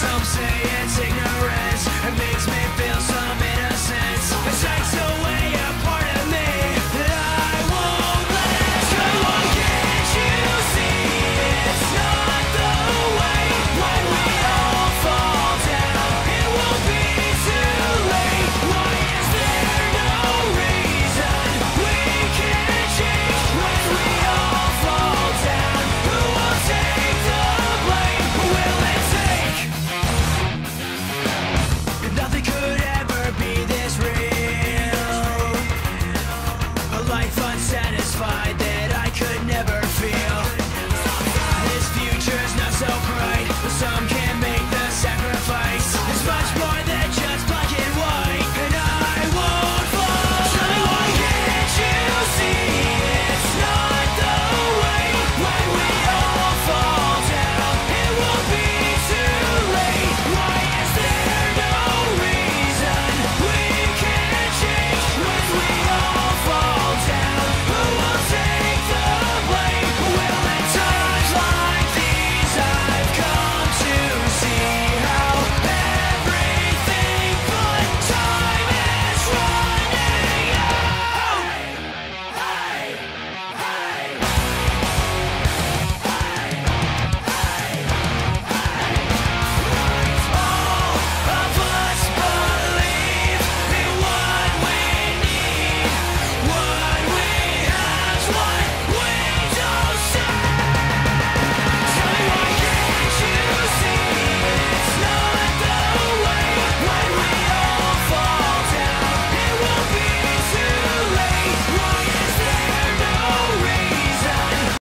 Some say it's ignorant. Life unsatisfied.